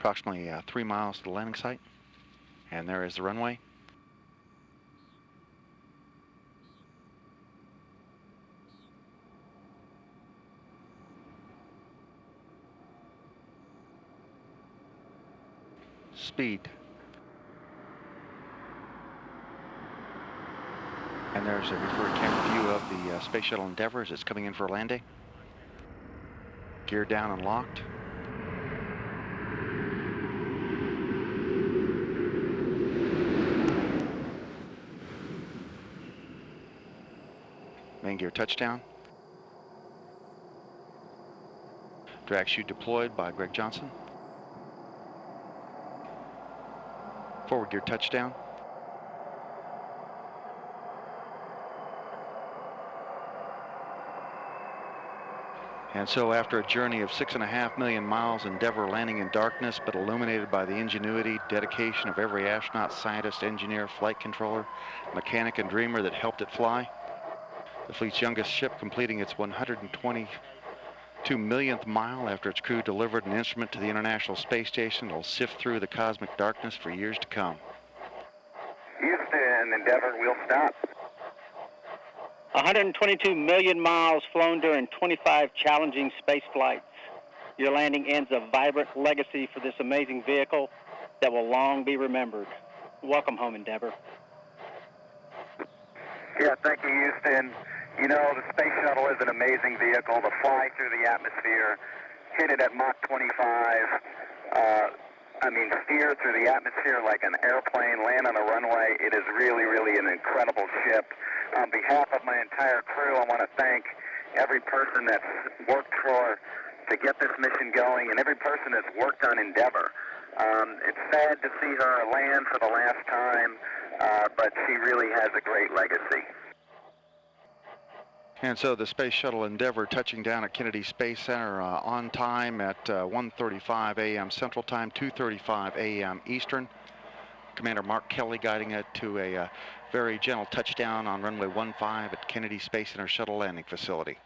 approximately uh, three miles to the landing site. And there is the runway. Speed. And there's a reverse camera view of the uh, Space Shuttle Endeavour as it's coming in for a landing. Gear down and locked. Main gear touchdown. Drag chute deployed by Greg Johnson. Forward gear touchdown. And so after a journey of six and a half million miles, Endeavour landing in darkness, but illuminated by the ingenuity, dedication of every astronaut, scientist, engineer, flight controller, mechanic, and dreamer that helped it fly. The fleet's youngest ship completing its 122 millionth mile after its crew delivered an instrument to the International Space Station that will sift through the cosmic darkness for years to come. Houston, Endeavour, wheel stop. 122 million miles flown during 25 challenging space flights. Your landing ends a vibrant legacy for this amazing vehicle that will long be remembered. Welcome home, Endeavour. Yeah, thank you, Houston. You know, the space shuttle is an amazing vehicle to fly through the atmosphere, hit it at Mach 25, uh, I mean, steer through the atmosphere like an airplane, land on a runway. It is really, really an incredible ship. On behalf of my entire crew, I want to thank every person that's worked for to get this mission going and every person that's worked on Endeavour. Um, it's sad to see her land for the last time, uh, but she really has a great legacy. And so the Space Shuttle Endeavour touching down at Kennedy Space Center uh, on time at uh, 1.35 a.m. Central Time, 2.35 a.m. Eastern. Commander Mark Kelly guiding it to a uh, very gentle touchdown on runway 15 at Kennedy Space Center Shuttle Landing Facility.